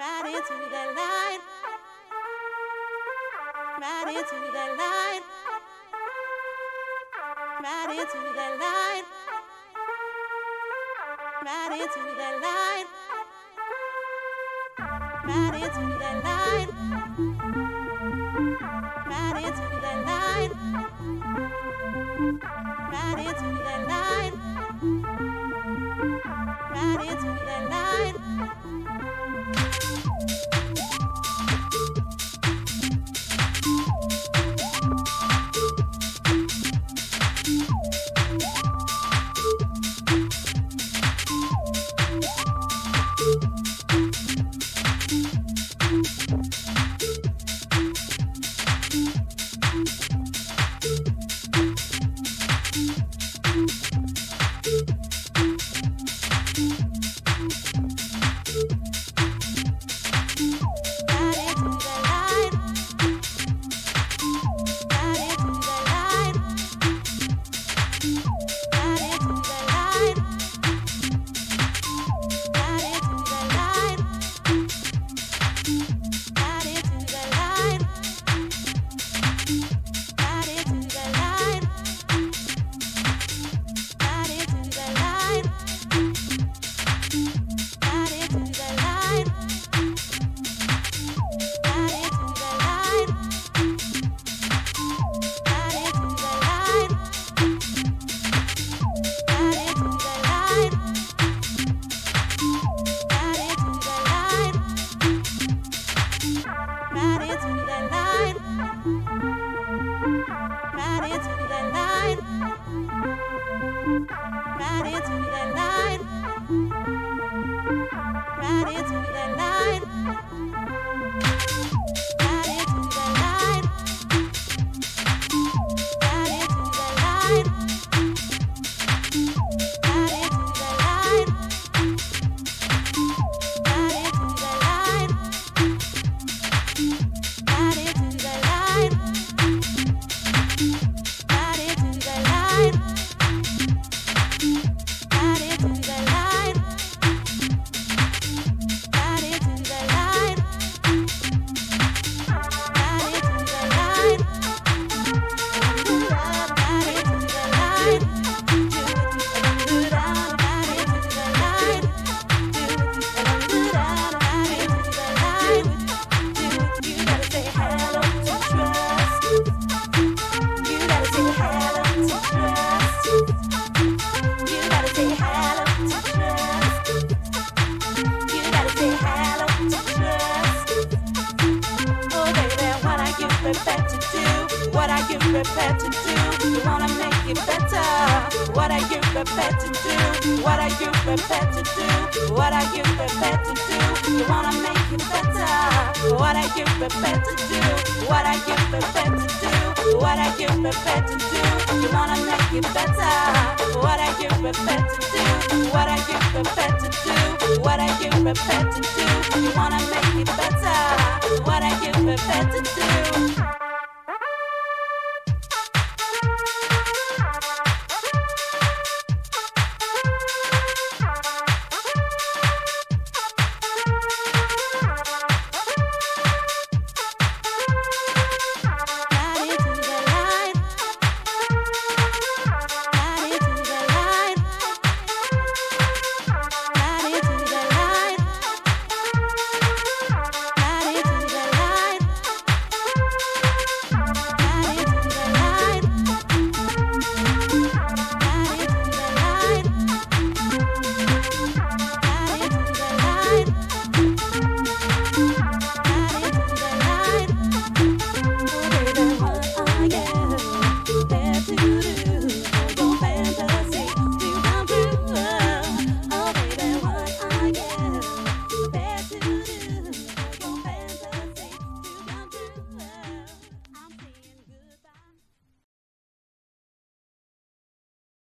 right into the light, right into the light, right into the light, right into the light, right into the light, right into the light, prepared to do? You wanna make it better. What are you prepared to do? What are you prepared to do? What are you prepared to do? You wanna make it better. What are you prepared to do? What are you prepared to do? What are you prepared to do? You wanna make it better. What are you prepared to do? What are you prepared to do? What are you prepared to do? You wanna make it better. What are you prepared to do?